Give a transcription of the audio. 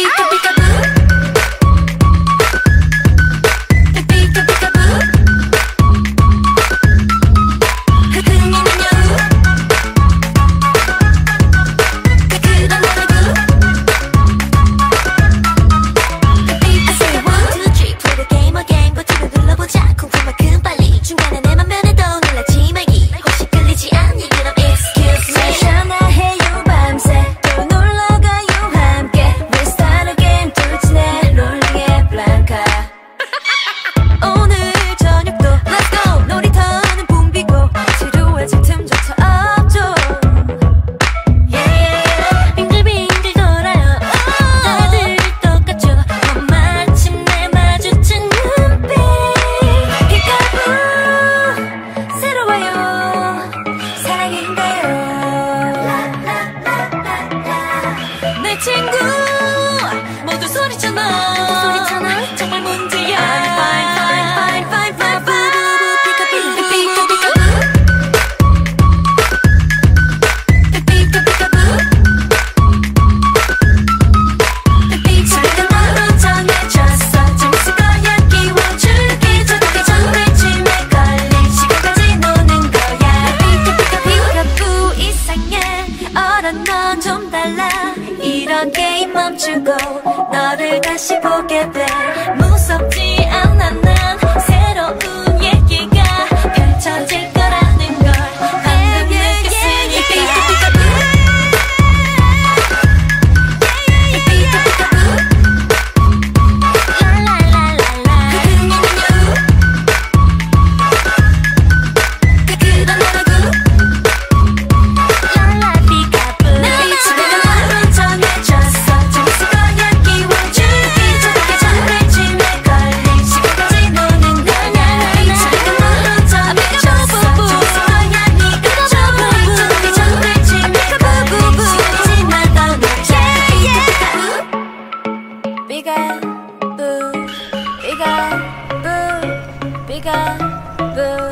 beat could be. 너랑 넌 좀 달라. 이런 게임 멈추고 너를 다시 보게 돼. 무섭지 got the